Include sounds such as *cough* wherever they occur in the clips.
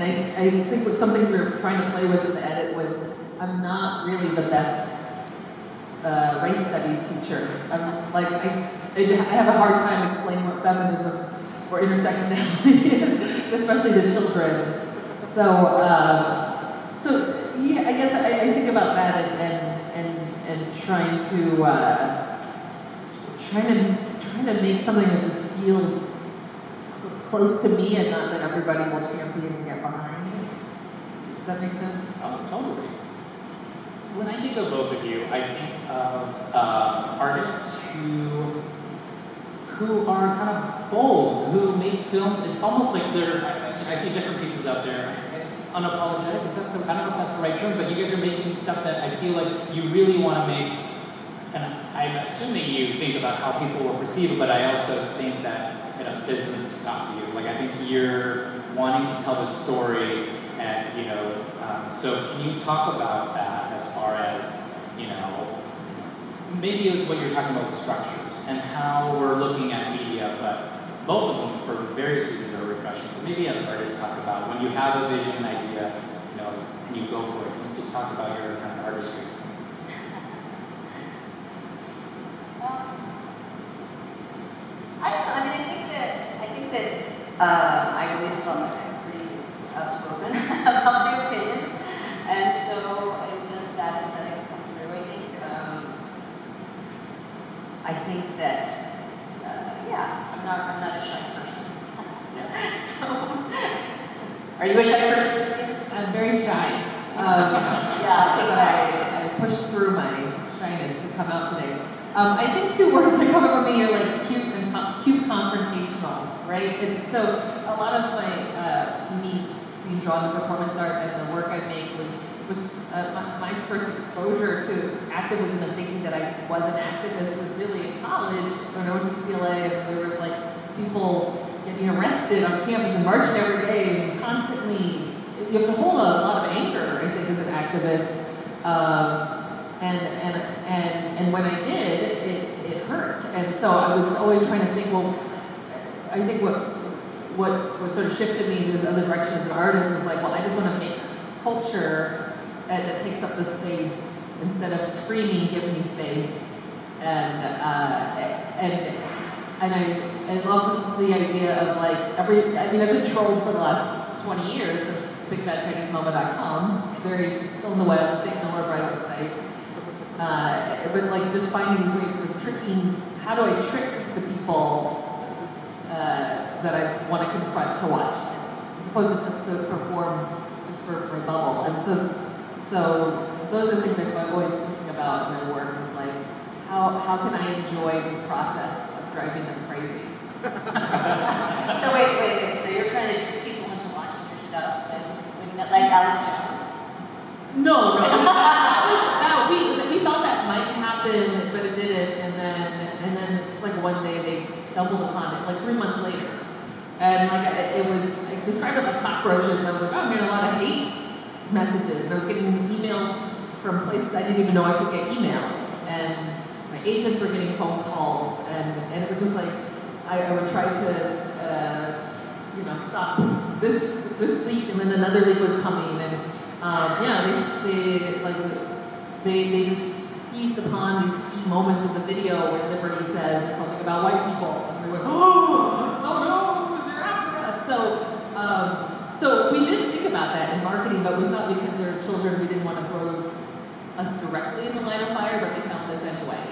and I, I think what some things we were trying to play with in the edit was I'm not really the best uh, race studies teacher. I'm like I, I have a hard time explaining what feminism or intersectionality *laughs* is, especially to children. So, um, so yeah, I guess I, I, think about that and and and, and trying to uh, trying to trying to make something that just feels close to me and not that everybody will champion and get behind. Me. Does that make sense? Oh, totally. When I think of both of you, I think of uh, artists who who are kind of bold, who make films. It's almost like they're. I, I see different pieces out there. It's unapologetic. Is that the, I don't know if that's the right term, but you guys are making stuff that I feel like you really want to make. And I'm assuming you think about how people will perceive it, but I also think that doesn't stop you. Like I think you're wanting to tell the story, and you know. Um, so can you talk about that as far as you know? Maybe it was what you're talking about structures and how we're looking at media, but both of them for various reasons are refreshing. So maybe as artists talk about when you have a vision, an idea, you know, and you go for it, you just talk about your kind of artistry. Um, I don't know. I mean, I think that I think that uh, I always felt like I'm pretty outspoken *laughs* about my opinions, and so it just that aesthetic comes through. I think. Um, I think that, uh, yeah, I'm not, I'm not a shy person. *laughs* so, are you a shy person, Kristina? I'm very shy. Um, *laughs* yeah, but I, I pushed through my shyness to come out today. Um, I think two words that come up And so a lot of my uh, me being drawn to performance art and the work I make was was uh, my, my, first exposure to activism and thinking that I was an activist was really in college when I went to UCLA and there was like people getting arrested on campus and marching every day and constantly, you have to hold a lot of anger, I think, as an activist. Um, and, and, and, and when I did, it, it hurt. And so I was always trying to think, well, I think what, what, what sort of shifted me in this other direction as an artist is like, well, I just want to make culture that takes up the space instead of screaming, give me space. And, uh, and, and I, I love the idea of like every, I mean, I've been trolled for the last 20 years since BigFatChineseMama.com, very still in the web, Think Miller Bright website. Uh, but like just finding these ways of tricking, how do I trick the people uh, that I want to confront to watch this, as opposed to just to perform just for, bubble. And so so those are things that I'm always thinking about in my work is like, how, how can I enjoy this process of driving them crazy? *laughs* so wait, wait, wait. So you're trying to trick people into watching your stuff, and like Alex Jones? No, no. that, we, we thought that might happen, but it didn't. And then, and then just like one day they stumbled upon it, like three months later. And like it was, I described it like cockroaches. I was like, oh, I'm getting a lot of hate messages. And I was getting emails from places I didn't even know I could get emails. And my agents were getting phone calls. And, and it was just like, I, I would try to, uh, you know, stop this this leak, and then another leak was coming. And um, yeah, they, they, like, they, they just seized upon these key moments of the video where Liberty says something about white people. And we went, oh, oh no, they're after us. So, um, so we didn't think about that in marketing, but we thought because they're children, we didn't want to throw us directly in the line of fire, but they found us anyway.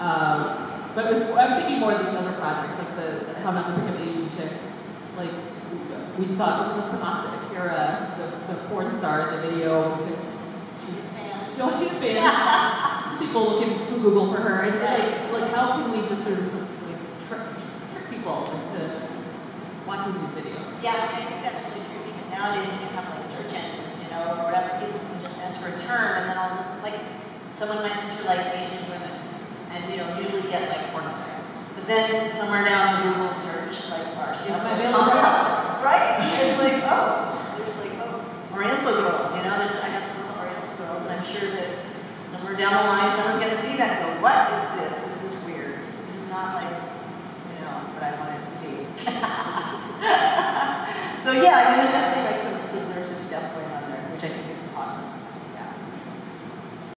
Um, but was, I'm thinking more of these other projects, like the How Not to Pick Up Asian Chicks. Like, we thought, let's put Asa Akira, the, the porn star, in the video because she's, fans. You *laughs* she's famous. *laughs* People looking through Google for her. And like, like, how can we just sort of, sort of like, trick, trick people into watching these videos? Yeah, nowadays when you have like search engines, you know, or whatever. People can just enter a term, and then all this, like, someone might enter like Asian women, and you know, usually get like porn stars. But then somewhere down the Google search, like Barcelona, you know, like, right? it's like, oh, there's like, oh, Oriental girls, you know, there's I have a couple Oriental girls, and I'm sure that somewhere down the line someone's gonna see that and go, what is